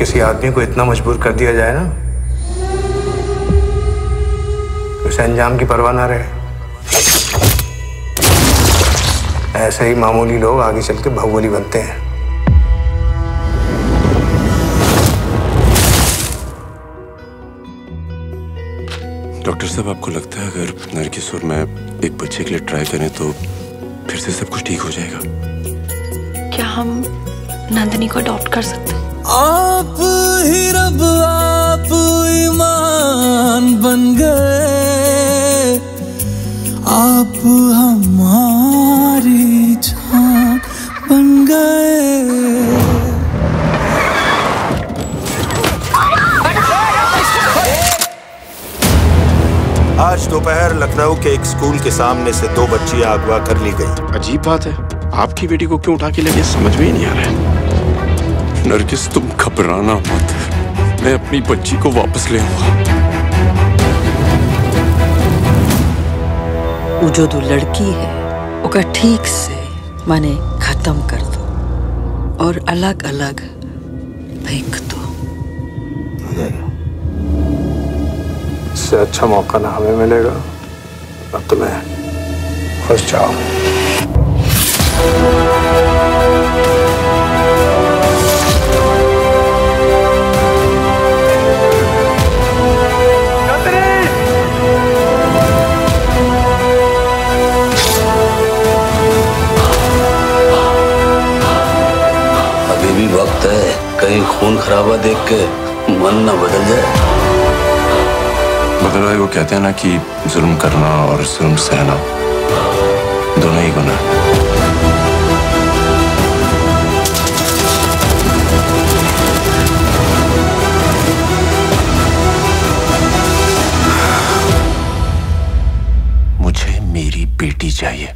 किसी आदमी को इतना मजबूर कर दिया जाए ना तो उसे अंजाम की परवाह ना रहे। ऐसे ही मामूली लोग आगे चल के बाहुबली बनते हैं। डॉक्टर साहब आपको लगता है अगर नरगिस और मैं एक बच्चे के लिए ट्राई करें तो फिर से सब कुछ ठीक हो जाएगा? क्या हम नंदनी को अडॉप्ट कर सकते हैं? आप ही रब आप ईमान बन गए। आप हमारी जान बन गए। आज दोपहर लखनऊ के एक स्कूल के सामने से दो बच्चियाँ अगवा कर ली गई। अजीब बात है। आपकी बेटी को क्यों उठा के लगे समझ में ही नहीं आ रहा है? नरगिस तुम घबराना मत। मैं अपनी बच्ची को वापस ले आऊँगा। वो जो दो लड़की है ओकर ठीक से माने खत्म कर दो और अलग अलग फेंक दो। इससे अच्छा मौका ना हमें मिलेगा। अब तुम्हें खुश जाओ भी वक्त है, कहीं खून खराबा देख के मन न बदल जाए मगर भाई वो कहते हैं ना कि जुल्म करना और जुल्म सहना, दोनों ही गुनाह है। मुझे मेरी बेटी चाहिए